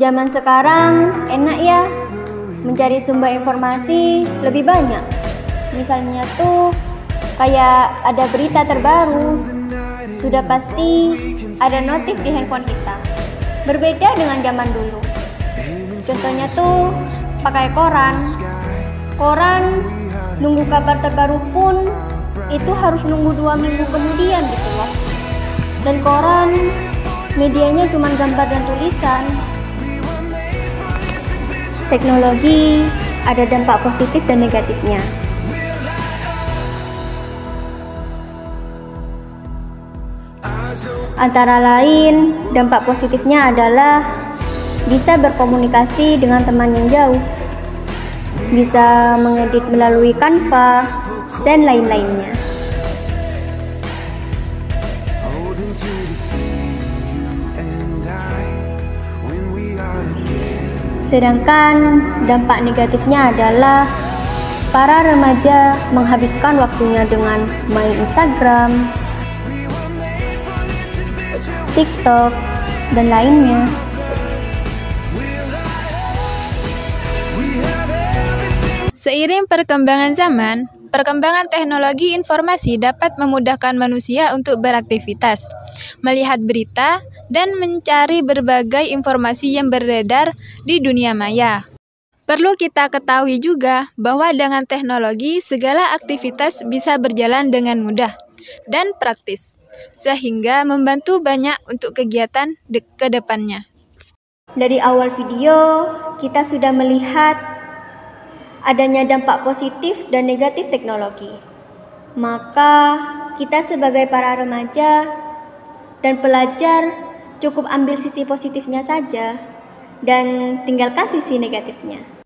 Zaman sekarang enak ya mencari sumber informasi lebih banyak. Misalnya tuh kayak ada berita terbaru, sudah pasti ada notif di handphone kita. Berbeda dengan zaman dulu. Contohnya tuh pakai koran. Koran nunggu kabar terbaru pun itu harus nunggu dua minggu kemudian gitu loh. Dan koran medianya cuma gambar dan tulisan. Teknologi ada dampak positif dan negatifnya. Antara lain, dampak positifnya adalah bisa berkomunikasi dengan teman yang jauh, bisa mengedit melalui Canva, dan lain-lainnya. Sedangkan dampak negatifnya adalah para remaja menghabiskan waktunya dengan main Instagram, TikTok, dan lainnya. Seiring perkembangan zaman, perkembangan teknologi informasi dapat memudahkan manusia untuk beraktivitas, melihat berita, dan mencari berbagai informasi yang beredar di dunia maya. Perlu kita ketahui juga bahwa dengan teknologi segala aktivitas bisa berjalan dengan mudah dan praktis, sehingga membantu banyak untuk kegiatan ke depannya. Dari awal video, kita sudah melihat adanya dampak positif dan negatif teknologi. Maka, kita sebagai para remaja dan pelajar cukup ambil sisi positifnya saja dan tinggalkan sisi negatifnya.